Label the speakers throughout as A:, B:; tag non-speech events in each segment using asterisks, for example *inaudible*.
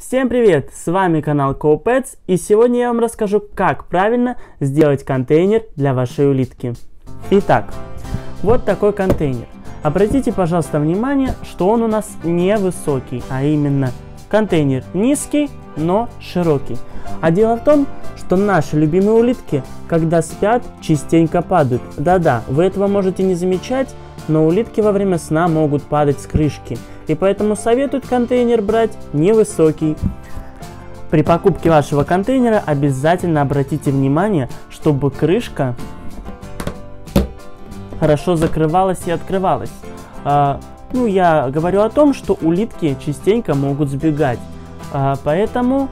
A: Всем привет! С вами канал CoPets и сегодня я вам расскажу, как правильно сделать контейнер для вашей улитки. Итак, вот такой контейнер. Обратите, пожалуйста, внимание, что он у нас не высокий, а именно контейнер низкий, но широкий. А дело в том, что наши любимые улитки, когда спят, частенько падают. Да-да, вы этого можете не замечать, но улитки во время сна могут падать с крышки. И поэтому советуют контейнер брать невысокий. При покупке вашего контейнера обязательно обратите внимание, чтобы крышка хорошо закрывалась и открывалась. А, ну, я говорю о том, что улитки частенько могут сбегать. А, поэтому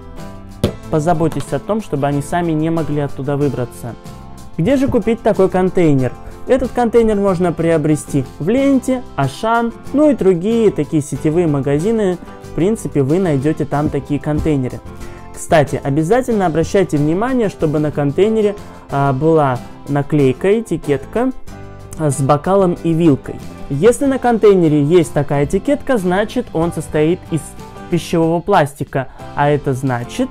A: позаботьтесь о том, чтобы они сами не могли оттуда выбраться. Где же купить такой контейнер? Этот контейнер можно приобрести в Ленте, Ашан, ну и другие такие сетевые магазины. В принципе, вы найдете там такие контейнеры. Кстати, обязательно обращайте внимание, чтобы на контейнере а, была наклейка, этикетка а, с бокалом и вилкой. Если на контейнере есть такая этикетка, значит он состоит из пищевого пластика, а это значит,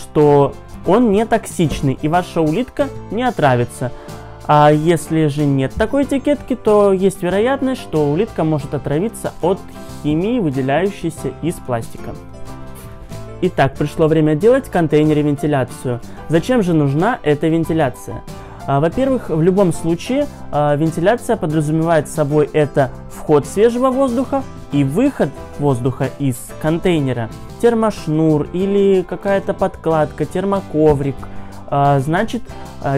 A: что он не токсичный и ваша улитка не отравится. А если же нет такой этикетки, то есть вероятность, что улитка может отравиться от химии, выделяющейся из пластика. Итак, пришло время делать в контейнере вентиляцию. Зачем же нужна эта вентиляция? А, во-первых, в любом случае а, вентиляция подразумевает собой это вход свежего воздуха и выход воздуха из контейнера. Термошнур или какая-то подкладка, термоковрик. А, значит,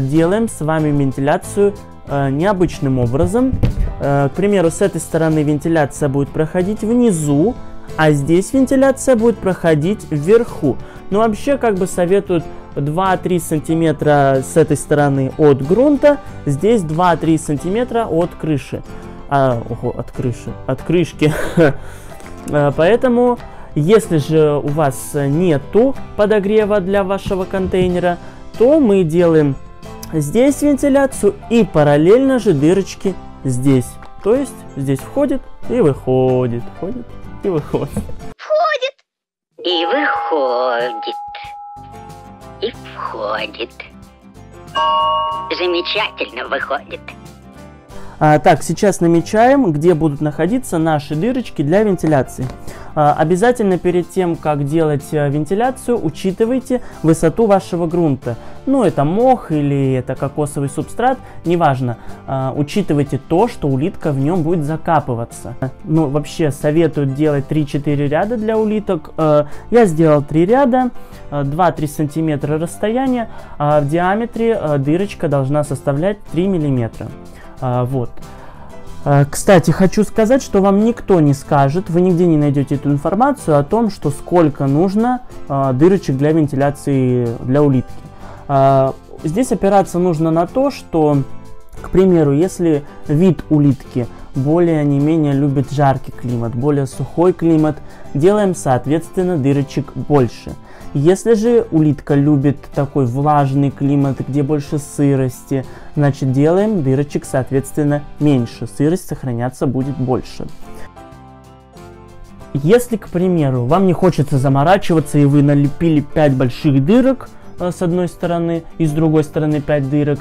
A: делаем с вами вентиляцию э, необычным образом. Э, к примеру, с этой стороны вентиляция будет проходить внизу, а здесь вентиляция будет проходить вверху. Ну, вообще, как бы советуют 2-3 сантиметра с этой стороны от грунта, здесь 2-3 сантиметра от крыши. А, ого, от крыши, от крышки. *laughs* Поэтому, если же у вас нету подогрева для вашего контейнера, то мы делаем здесь вентиляцию и параллельно же дырочки здесь. То есть здесь входит и выходит, входит и выходит.
B: Входит и выходит. И входит. Замечательно выходит.
A: А, так, сейчас намечаем, где будут находиться наши дырочки для вентиляции. А, обязательно перед тем, как делать э, вентиляцию, учитывайте высоту вашего грунта. Ну, это мох или это кокосовый субстрат, неважно. А, учитывайте то, что улитка в нем будет закапываться. Ну, вообще советуют делать 3-4 ряда для улиток. А, я сделал 3 ряда, 2-3 сантиметра расстояния. В диаметре дырочка должна составлять 3 миллиметра. Вот. Э, кстати, хочу сказать, что вам никто не скажет, вы нигде не найдете эту информацию о том, что сколько нужно э, дырочек для вентиляции для улитки. Э, здесь опираться нужно на то, что, к примеру, если вид улитки более не менее любит жаркий климат, более сухой климат, делаем соответственно дырочек больше – если же улитка любит такой влажный климат, где больше сырости, значит делаем дырочек соответственно меньше, сырость сохраняться будет больше. Если, к примеру, вам не хочется заморачиваться и вы налепили 5 больших дырок э, с одной стороны и с другой стороны 5 дырок,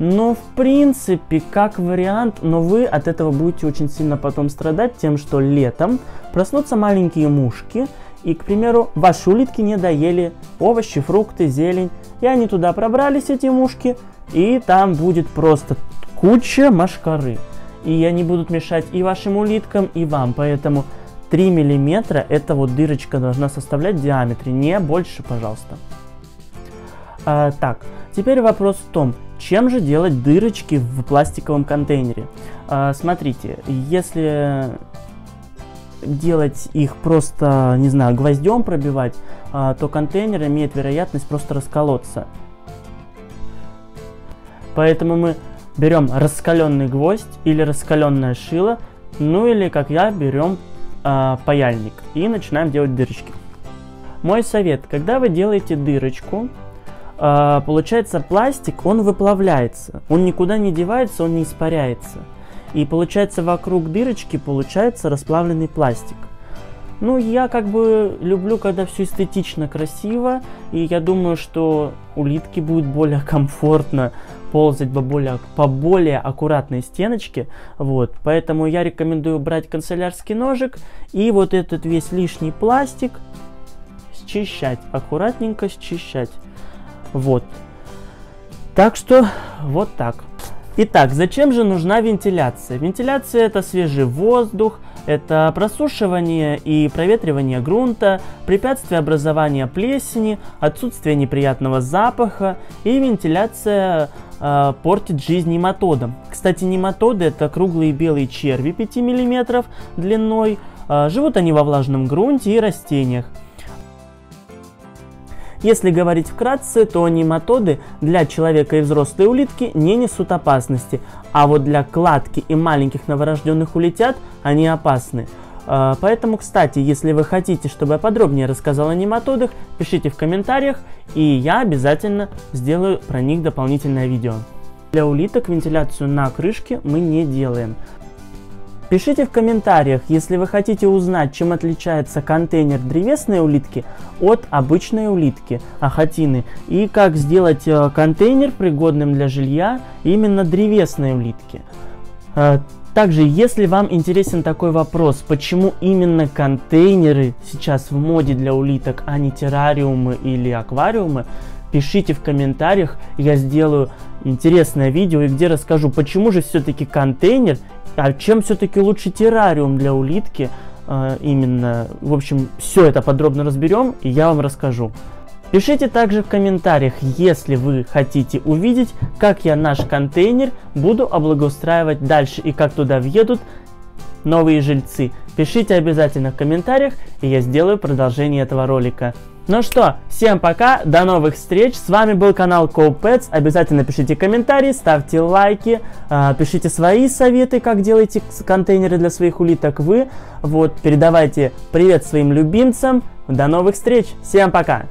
A: но в принципе, как вариант, но вы от этого будете очень сильно потом страдать тем, что летом проснутся маленькие мушки, и, к примеру, ваши улитки не доели овощи, фрукты, зелень, и они туда пробрались, эти мушки, и там будет просто куча машкары. И они будут мешать и вашим улиткам, и вам, поэтому 3 миллиметра эта вот дырочка должна составлять в диаметре, не больше, пожалуйста. А, так, теперь вопрос в том, чем же делать дырочки в пластиковом контейнере? А, смотрите, если делать их просто, не знаю, гвоздем пробивать, а, то контейнер имеет вероятность просто расколоться. Поэтому мы берем раскаленный гвоздь или раскаленное шило, ну или, как я, берем а, паяльник и начинаем делать дырочки. Мой совет, когда вы делаете дырочку, а, получается пластик, он выплавляется, он никуда не девается, он не испаряется. И получается вокруг дырочки получается расплавленный пластик. Ну, я как бы люблю, когда все эстетично, красиво, и я думаю, что улитке будет более комфортно ползать по более, по более аккуратной стеночке, вот, поэтому я рекомендую брать канцелярский ножик и вот этот весь лишний пластик счищать, аккуратненько счищать, вот. Так что вот так. Итак, зачем же нужна вентиляция? Вентиляция это свежий воздух, это просушивание и проветривание грунта, препятствие образования плесени, отсутствие неприятного запаха и вентиляция э, портит жизнь нематодам. Кстати, нематоды это круглые белые черви 5 мм длиной, э, живут они во влажном грунте и растениях. Если говорить вкратце, то нематоды для человека и взрослой улитки не несут опасности, а вот для кладки и маленьких новорожденных улитят они опасны. А, поэтому, кстати, если вы хотите, чтобы я подробнее рассказал о нематодах, пишите в комментариях, и я обязательно сделаю про них дополнительное видео. Для улиток вентиляцию на крышке мы не делаем. Пишите в комментариях, если вы хотите узнать, чем отличается контейнер древесной улитки от обычной улитки, ахатины, и как сделать э, контейнер пригодным для жилья именно древесной улитки. Э, также, если вам интересен такой вопрос, почему именно контейнеры сейчас в моде для улиток, а не террариумы или аквариумы, пишите в комментариях, я сделаю интересное видео, и где расскажу, почему же все-таки контейнер а чем все-таки лучше террариум для улитки? А, именно, в общем, все это подробно разберем и я вам расскажу. Пишите также в комментариях, если вы хотите увидеть, как я наш контейнер буду облагоустраивать дальше и как туда въедут новые жильцы. Пишите обязательно в комментариях, и я сделаю продолжение этого ролика. Ну что, всем пока, до новых встреч. С вами был канал CoPets. Обязательно пишите комментарии, ставьте лайки, э, пишите свои советы, как делаете контейнеры для своих улиток вы. Вот, передавайте привет своим любимцам. До новых встреч. Всем пока.